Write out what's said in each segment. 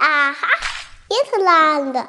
Aha! It's land!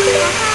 Yeah.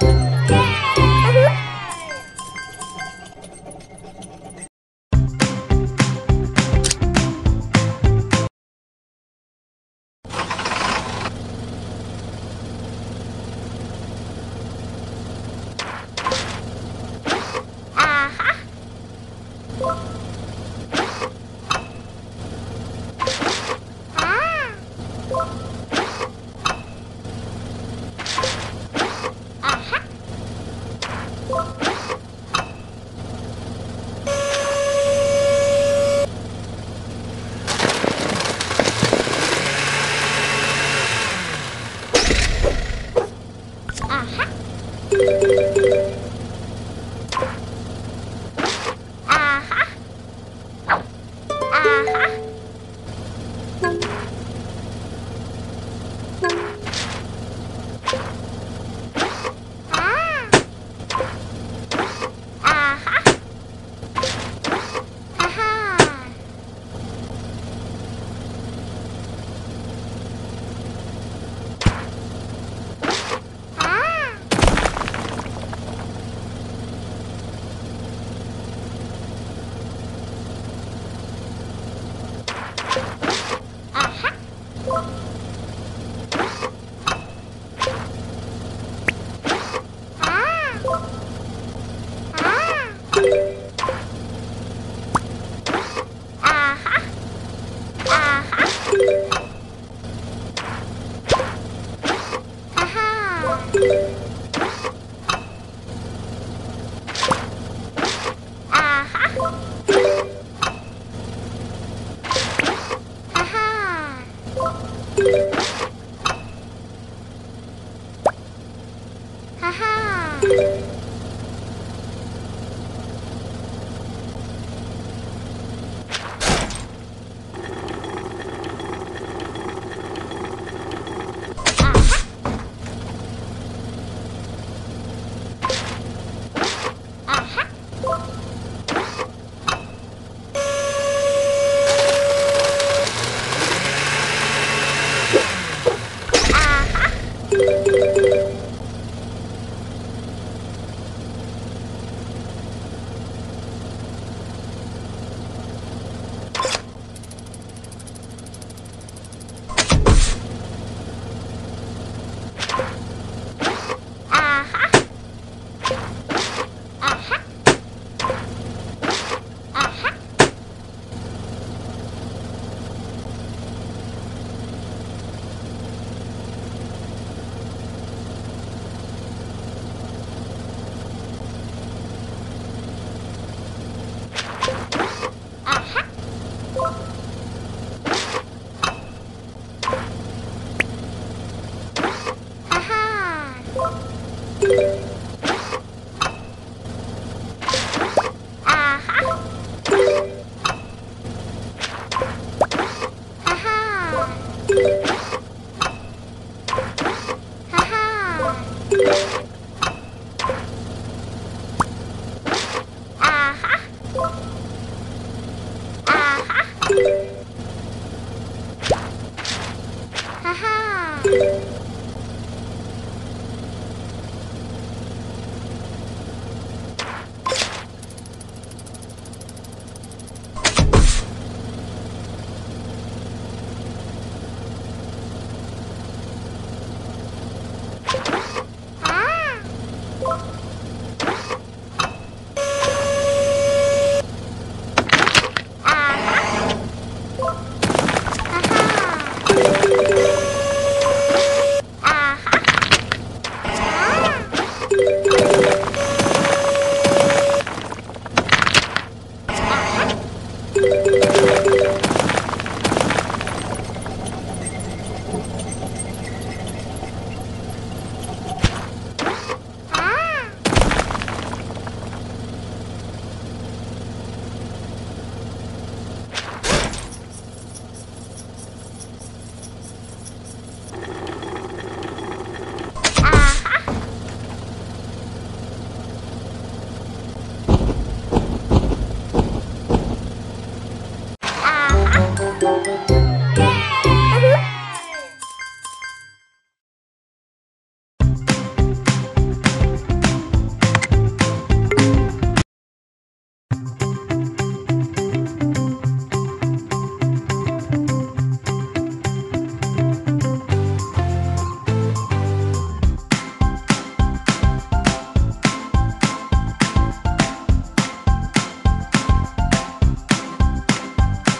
아하.